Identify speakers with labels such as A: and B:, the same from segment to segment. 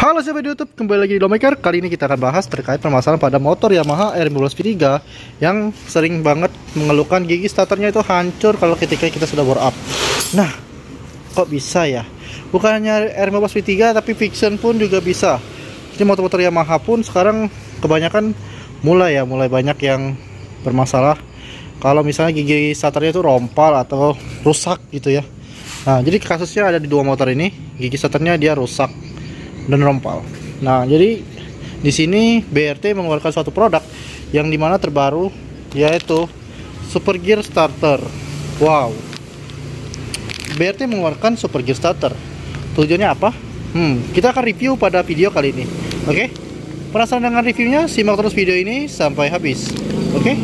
A: Halo sahabat YouTube, kembali lagi di Lawmaker. Kali ini kita akan bahas terkait permasalahan pada motor Yamaha R15 V3 yang sering banget mengeluhkan gigi starternya itu hancur kalau ketika kita sudah bore up. Nah, kok bisa ya? Bukan hanya R15 V3 tapi Vixen pun juga bisa. Jadi motor-motor Yamaha pun sekarang kebanyakan mulai ya, mulai banyak yang bermasalah kalau misalnya gigi starternya itu rompal atau rusak gitu ya. Nah, jadi kasusnya ada di dua motor ini, gigi starternya dia rusak dan rompal. Nah, jadi di sini BRT mengeluarkan suatu produk yang di mana terbaru yaitu Super Gear Starter. Wow. BRT mengeluarkan Super Gear Starter. Tujuannya apa? Hmm, kita akan review pada video kali ini. Oke? Okay? Penasaran dengan reviewnya? Simak terus video ini sampai habis. Oke? Okay?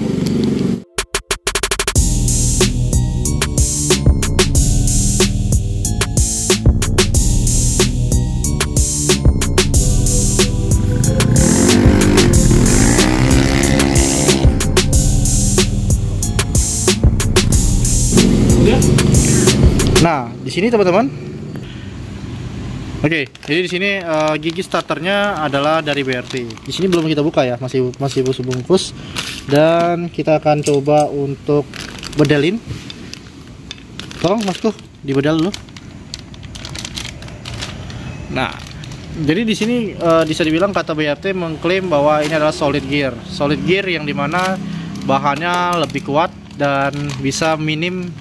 A: Nah, di sini teman-teman. Oke, jadi di sini uh, gigi starternya adalah dari BRT. Di sini belum kita buka ya, masih masih bungkus dan kita akan coba untuk bedelin. Tolong Masku, dibedel dulu. Nah, jadi di sini uh, bisa dibilang kata BRT mengklaim bahwa ini adalah solid gear. Solid gear yang di mana bahannya lebih kuat dan bisa minim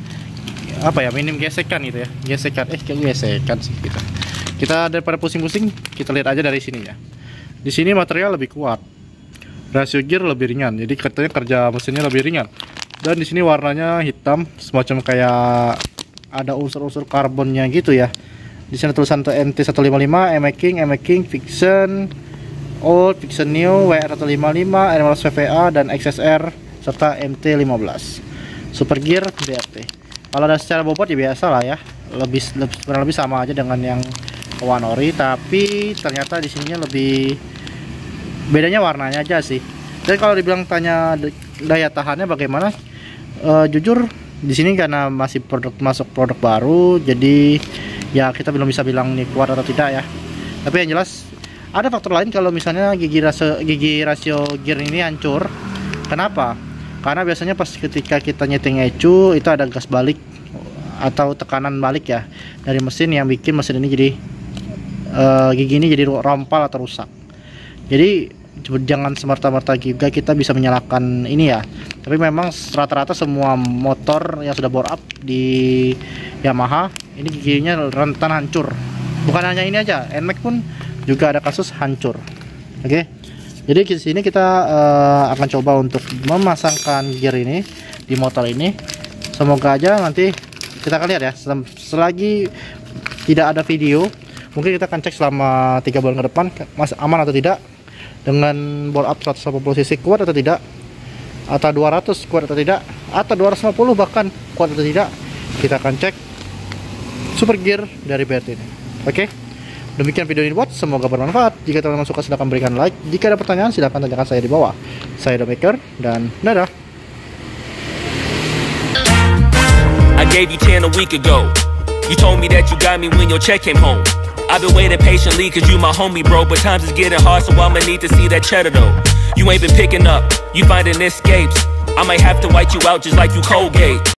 A: apa ya minim gesekan gitu ya gesekan. Eh kayak gesekan sih kita. Kita daripada pusing-pusing kita lihat aja dari sini ya. Di sini material lebih kuat. Rasio gear lebih ringan jadi katanya kerja mesinnya lebih ringan. Dan di sini warnanya hitam semacam kayak ada unsur-unsur karbonnya gitu ya. Di sini tulisan NT 155 M-King M-King Vixen Old Vixen New WR155 R15 VVA dan XSR serta MT15 Super Gear BRT kalau dari secara bobot ya biasa lah ya. Lebih, lebih kurang lebih sama aja dengan yang Wanori tapi ternyata di sininya lebih bedanya warnanya aja sih. Dan kalau dibilang tanya daya tahannya bagaimana uh, jujur di sini karena masih produk masuk produk baru jadi ya kita belum bisa bilang nih kuat atau tidak ya. Tapi yang jelas ada faktor lain kalau misalnya gigi rasio gigi rasio gear ini hancur. Kenapa karena biasanya pas ketika kita nyeting ecu itu ada gas balik atau tekanan balik ya dari mesin yang bikin mesin ini jadi uh, gigi ini jadi rompal atau rusak. Jadi jangan semerta-merta juga kita bisa menyalahkan ini ya. Tapi memang rata-rata semua motor yang sudah bore up di Yamaha ini giginya rentan hancur. Bukan hanya ini aja NMAX pun juga ada kasus hancur. Oke? okay? Jadi di sini kita uh, akan coba untuk memasangkan gear ini di motor ini semoga aja nanti kita akan lihat ya selagi tidak ada video mungkin kita akan cek selama tiga bulan ke depan mas aman atau tidak dengan ball up 180 cc kuat atau tidak atau 200 kuat atau tidak atau 250 bahkan kuat atau tidak kita akan cek super gear dari BRT ini oke okay? Demikian video ini buat, semoga bermanfaat. Jika teman-teman suka silahkan berikan like. Jika ada pertanyaan silahkan tanyakan saya di bawah. Saya The Maker dan dadah. I gave you 10 a week ago. You told me that you got me when your check came home. I've been waiting patiently cause you my homie bro But times is getting hard so I'ma need to see that cheddar though You ain't been picking up, you finding escapes I might have to you out just like you Colgate